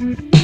Mm-hmm.